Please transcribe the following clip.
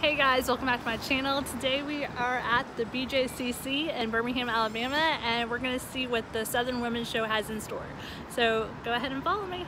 Hey guys, welcome back to my channel. Today we are at the BJCC in Birmingham, Alabama, and we're gonna see what the Southern Women's Show has in store. So go ahead and follow me.